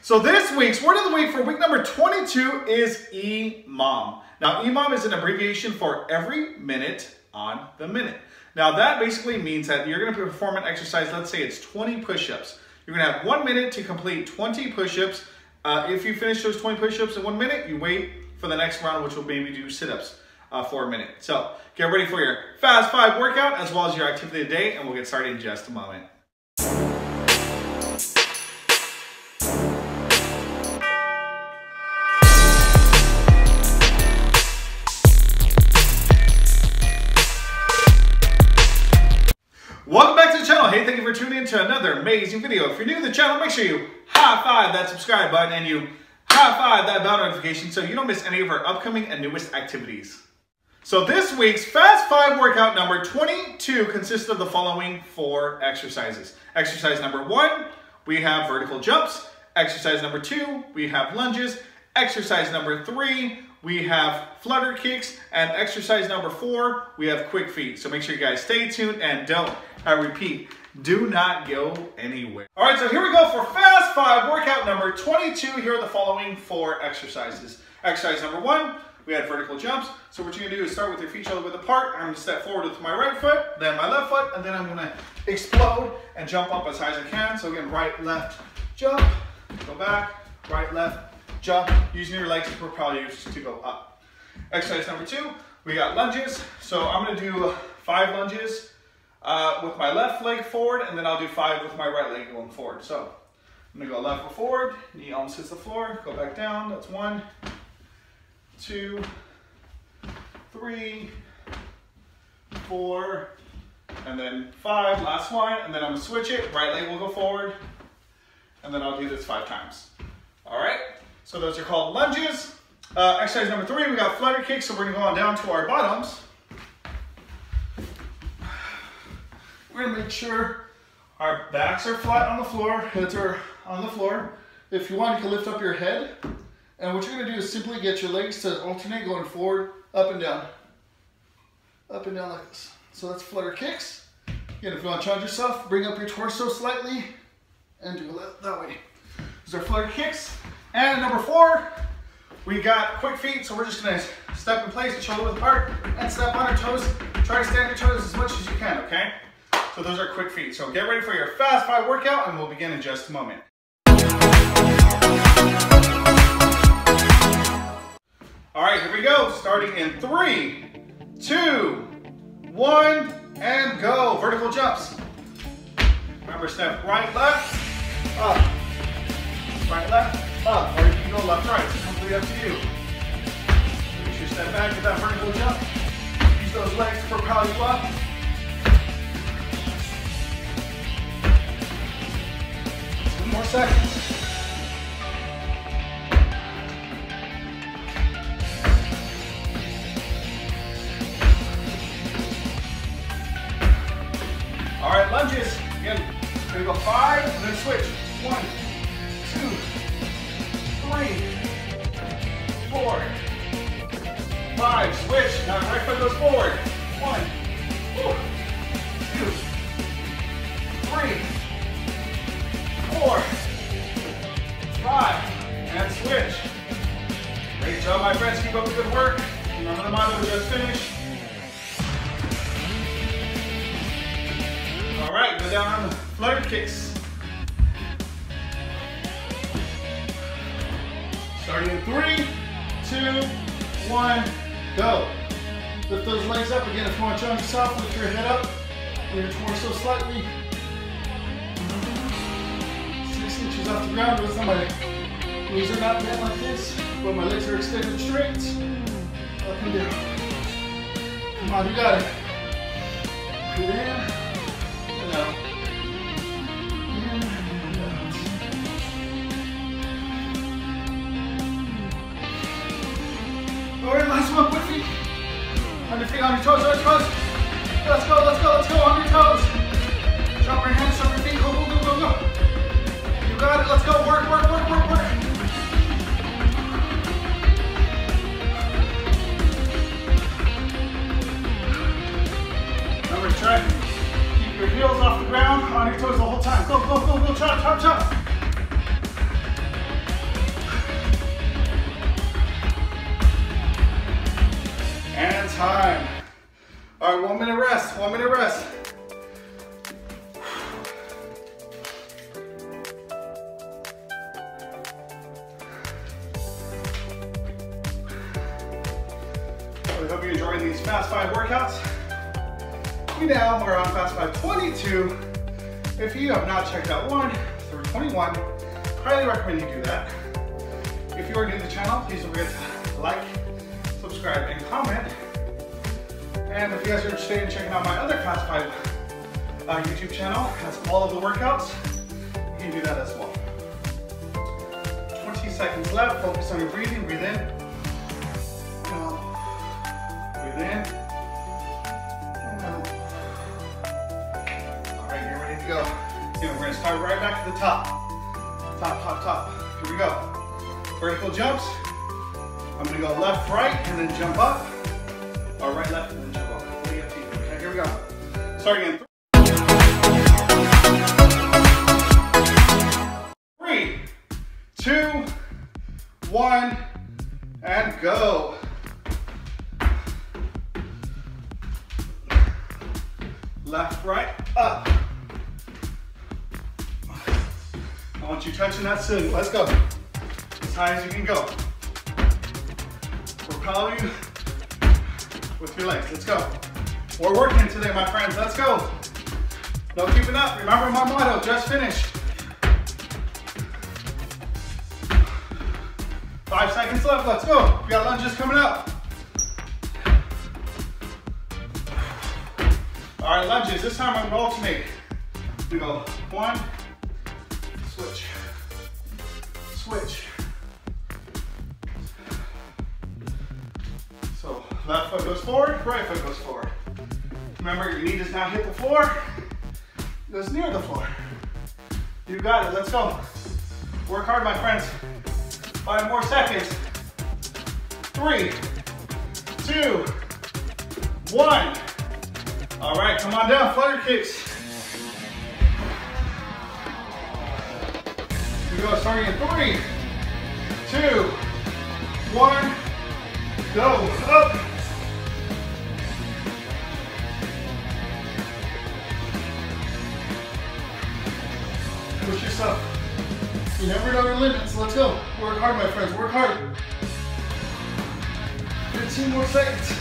So this week's word of the week for week number 22 is EMOM. Now EMOM is an abbreviation for every minute on the minute. Now that basically means that you're gonna perform an exercise, let's say it's 20 push-ups. You're gonna have one minute to complete 20 push-ups. Uh, if you finish those 20 push-ups in one minute, you wait for the next round, which will maybe do sit-ups uh, for a minute. So get ready for your Fast Five workout as well as your activity today, and we'll get started in just a moment. Amazing video. If you're new to the channel, make sure you high five that subscribe button and you high five that bell notification so you don't miss any of our upcoming and newest activities. So this week's Fast 5 workout number 22 consists of the following four exercises. Exercise number one, we have vertical jumps. Exercise number two, we have lunges. Exercise number three, we have flutter kicks. And exercise number four, we have quick feet. So make sure you guys stay tuned and don't I repeat, do not go anywhere. All right, so here we go for Fast Five workout number 22. Here are the following four exercises. Exercise number one, we had vertical jumps. So what you're gonna do is start with your feet shoulder width apart. I'm gonna step forward with my right foot, then my left foot, and then I'm gonna explode and jump up as high as I can. So again, right, left, jump, go back, right, left, jump, using your legs to propel you to go up. Exercise number two, we got lunges. So I'm gonna do five lunges uh, with my left leg forward, and then I'll do five with my right leg going forward. So I'm gonna go left foot forward, knee almost hits the floor, go back down, that's one, two, three, four, and then five, last one, and then I'm gonna switch it, right leg will go forward, and then I'll do this five times. All right, so those are called lunges. Uh, exercise number three, we got flutter kicks, so we're gonna go on down to our bottoms. We're gonna make sure our backs are flat on the floor, heads are on the floor. If you want, you can lift up your head. And what you're gonna do is simply get your legs to alternate going forward, up and down. Up and down like this. So that's flutter kicks. Again, if you want to challenge yourself, bring up your torso slightly and do it that way. These are flutter kicks. And number four, we got quick feet. So we're just gonna step in place, shoulder width apart, and step on our toes. Try to stand your toes as much as you can, okay? So those are quick feet. So get ready for your Fast Five workout and we'll begin in just a moment. All right, here we go. Starting in three, two, one, and go. Vertical jumps. Remember, step right, left, up. Right, left, up. Or you can go left, right. It's completely up to you. Make sure you step back with that vertical jump. Use those legs to propel you up. More seconds. All right, lunges. Again, gonna go five, and then switch. One, two, three, four, five. Switch. Now right foot goes forward. Five, and switch. Great job, my friends. Keep up the good work. Remember the motto we just finished. All right, go down on the flutter kicks. Starting in three, two, one, go. Lift those legs up again. If you want to challenge yourself, lift your head up, and your torso slightly inches off the ground with my knees are not bent like this, but my legs are extended straight. Up and down. Come on, you got it. Breathe in and out. In and. All right, last one, put feet on your feet, on your toes, on your toes. Let's go, let's go, let's go, on your toes. Drop your time. All right, one minute rest, one minute rest. I hope you're enjoying these Fast 5 workouts. We now are on Fast 5 22. If you have not checked out 1 through 21, highly recommend you do that. If you are new to the channel, please don't forget to like, subscribe, and comment. And if you guys are interested in checking out my other 5 uh, YouTube channel, has all of the workouts, you can do that as well. 20 seconds left, focus on your breathing, breathe in. Breathe in. All right, you're ready to go. We're gonna start right back to the top. Top, top, top. Here we go. Vertical jumps. I'm gonna go left, right, and then jump up. Or right, left, Starting in three, two, one, and go. Left, right, up. I want you touching that ceiling. Let's go. As high as you can go. Propelling with your legs. Let's go. We're working today, my friends. Let's go. No keeping up. Remember my motto, just finish. Five seconds left, let's go. We got lunges coming up. All right, lunges. This time I'm gonna alternate. We go one, switch, switch. So left foot goes forward, right foot goes forward. Remember, your knee does not hit the floor, it goes near the floor. You got it, let's go. Work hard, my friends. Five more seconds. Three, two, one. All right, come on down, flutter kicks. We go starting in three, two, one, go, up. You never know your limits. Let's go. Work hard, my friends. Work hard. 15 more seconds.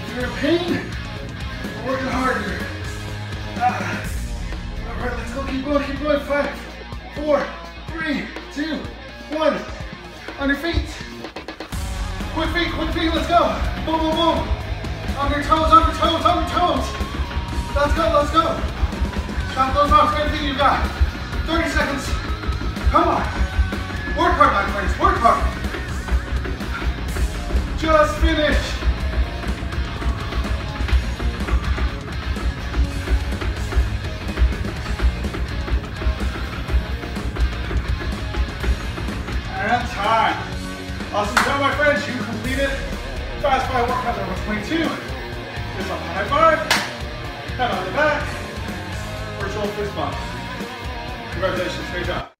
If you're in pain, we're working hard here. Ah. All right, let's go. Keep going. Keep going. Five, four, three, two, one. On your feet. Quick feet. Quick feet. Let's go. Boom, boom, boom. On your toes. On your toes. On your toes. Let's go, let's go. Count those off, everything you got. 30 seconds. Come on. Work hard, my friends, work hard. Just finish. And time. Awesome job, my friends. You completed Fast Five workout number 22. Here's a high five. Pat on the back. Virtual fist bump. Congratulations, great job.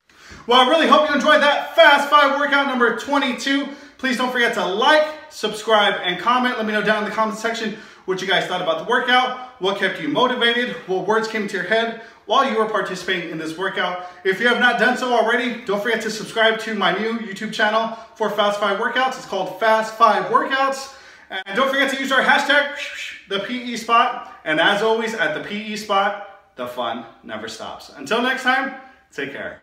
Well, I really hope you enjoyed that Fast 5 workout number 22. Please don't forget to like, subscribe, and comment. Let me know down in the comment section what you guys thought about the workout, what kept you motivated, what words came to your head while you were participating in this workout. If you have not done so already, don't forget to subscribe to my new YouTube channel for Fast 5 Workouts. It's called Fast 5 Workouts. And don't forget to use our hashtag, the PE spot. And as always, at the PE spot, the fun never stops. Until next time, take care.